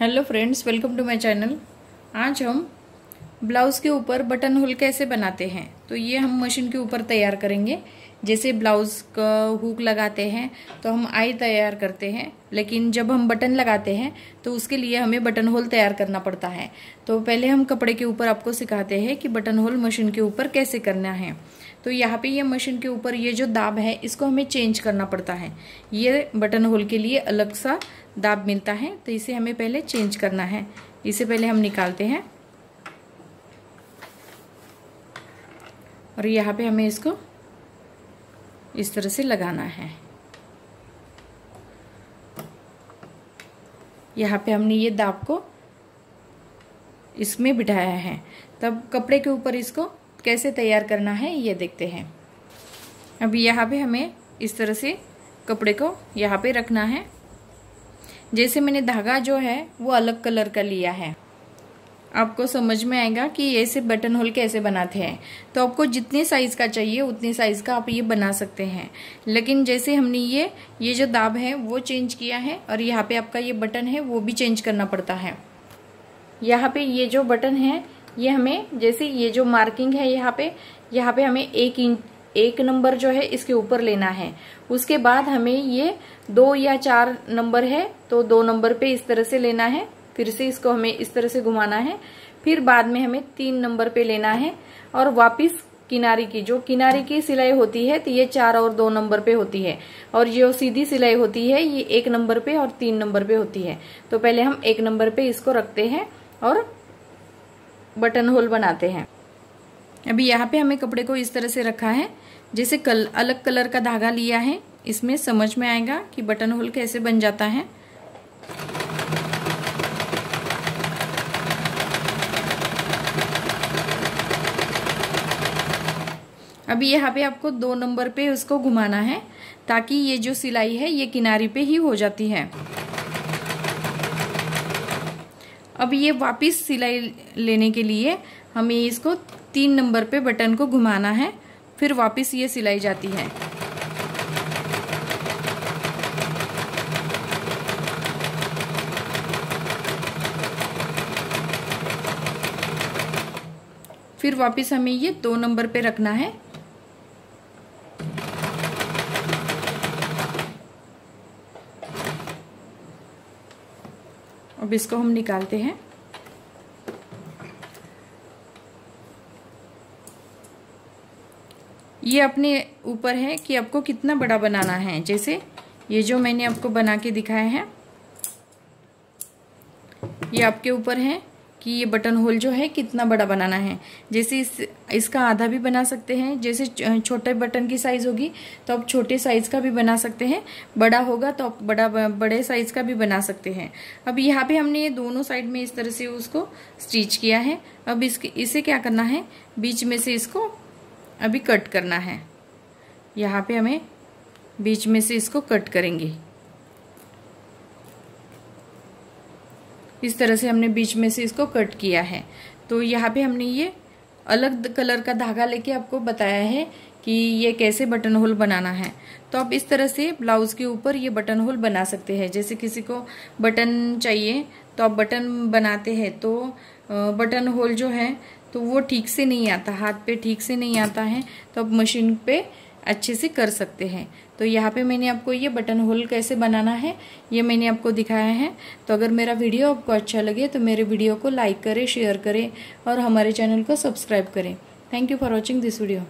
Hello friends, welcome to my channel. आज हम blouse के ऊपर बटन होल कैसे बनाते हैं? तो ये हम मशीन के ऊपर तैयार करेंगे। जैसे ब्लाउज़ का हुक लगाते हैं तो हम आई तैयार करते हैं। लेकिन जब हम बटन लगाते हैं तो उसके लिए हमें बटन होल तैयार करना पड़ता है। तो पहले हम कपड़े के ऊपर आपको सिखाते हैं कि बटन होल मशीन के ऊपर कैसे करना है। तो यहाँ पे ये मशीन के ऊपर ये जो दाब है, इसको हमें चेंज करना पड़ता है। ये बटन होल के लिए अलग सा दाब मिलता है तो इसे हमें पहले चेंज करना है। इसे पहले हम निकालते हैं। और यहाँ पे हमें इसको इस तरह से लगाना है। यहाँ पे हमने ये दाब को इसमें बिठाया है। तब कपड़े के ऊपर इसको कैसे तैयार करना है, ये देखते हैं। अभी यहाँ पे हमें इस तरह से कपड़े को यहाँ पे रखना है। जैसे मैंने धागा जो है, वो अलग कलर का लिया है। आपको समझ में आएगा कि ऐसे बटन होल कैसे बनाते हैं। तो आपको जितने साइज़ का चाहिए, उतने साइज़ का आप ये बना सकते हैं। लेकिन जैसे हमने ये ये जो दाब है, वो चेंज किया है और यहाँ पे आपका ये बटन है, वो भी चेंज करना पड़ता है। यहाँ पे ये जो बटन है ये हमें जैसे ये जो मार्किंग है यहाँ पे यहाँ पे हमें एक इंच एक नंबर जो है इसके ऊपर लेना है। उसके बाद हमें ये दो या चार नंबर है तो दो नंबर पे इस तरह से लेना है, फिर से इसको हमें इस तरह से घुमाना है। फिर बाद में हमें तीन नंबर पे लेना है, और वापिस किनारी की, जो किनारी की सिलाई होती है तो ये चार और दो नंबर पे होती है। और जो सीधी सिलाई होती है, ये एक नंबर पे और तीन नंबर पे होती है। तो पहले हम एक नंबर पे इसको रखते हैं, और बटन होल बनाते हैं। अभी यहाँ पे हमें कपड़े को इस तरह से रखा है, जैसे कल अलग कलर का धागा लिया है। इसमें समझ में आएगा कि बटन होल कैसे बन जाता है। अभी यहाँ पे आपको दो नंबर पे उसको घुमाना है, ताकि ये जो सिलाई है, ये किनारी पे ही हो जाती है। अब ये वापस सिलाई लेने के लिए हमें इसको तीन नंबर पे बटन को घुमाना है, फिर वापस ये सिलाई जाती है। फिर वापस हमें ये दो नंबर पे रखना है। अब इसको हम निकालते हैं। ये अपने ऊपर है कि आपको कितना बड़ा बनाना है। जैसे ये जो मैंने आपको बना के दिखाया है, ये आपके ऊपर है। कि ये बटन होल जो है कितना बड़ा बनाना है। जैसे इस, इसका आधा भी बना सकते हैं। जैसे छोटे बटन की साइज़ होगी तो आप छोटे साइज़ का भी बना सकते हैं। बड़ा होगा तो आप बड़ा, बड़े साइज़ का भी बना सकते हैं। अब यहाँ पे हमने ये दोनों साइड में इस तरह से उसको स्टिच किया है। अब इसके, इसे क्या करना है? बीच में से इसको अभी कट करना है। यहाँ पे हमें बीच में से इसको कट करेंगे। इस तरह से हमने बीच में से इसको कट किया है। तो यहाँ पे हमने ये अलग कलर का धागा लेके आपको बताया है कि ये कैसे बटन होल बनाना है। तो आप इस तरह से ब्लाउज के ऊपर ये बटन होल बना सकते हैं। जैसे किसी को बटन चाहिए तो आप बटन बनाते हैं तो बटन होल जो है तो वो ठीक से नहीं आता, हाथ पे ठीक से नहीं आता है। तो आप मशीन पे अच्छे से कर सकते हैं। तो यहाँ पे मैंने आपको ये बटन होल कैसे बनाना है, ये मैंने आपको दिखाया है। तो अगर मेरा वीडियो आपको अच्छा लगे तो मेरे वीडियो को लाइक करें, शेयर करें और हमारे चैनल को सब्सक्राइब करें। Thank you for watching this video